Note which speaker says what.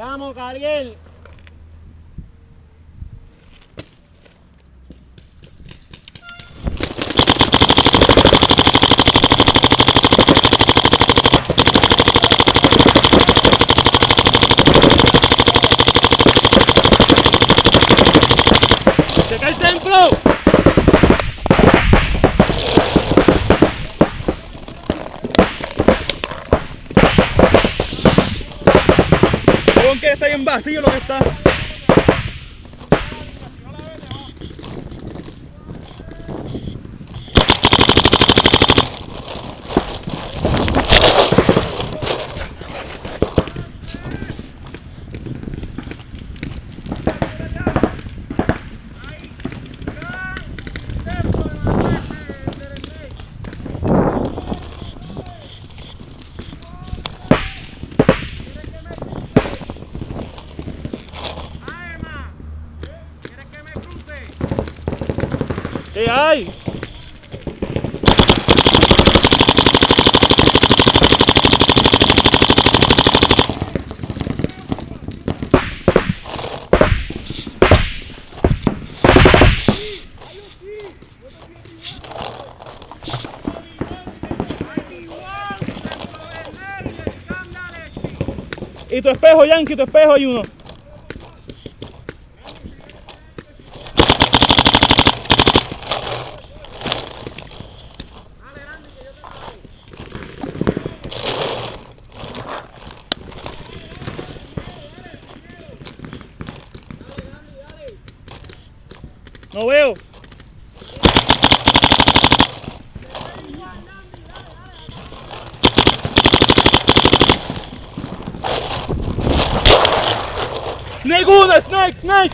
Speaker 1: Vamos, Gabriel.
Speaker 2: Está bien vacío lo que está. Y tu espejo, Yankee, tu espejo hay uno. Não eu? Snake, snake, snake!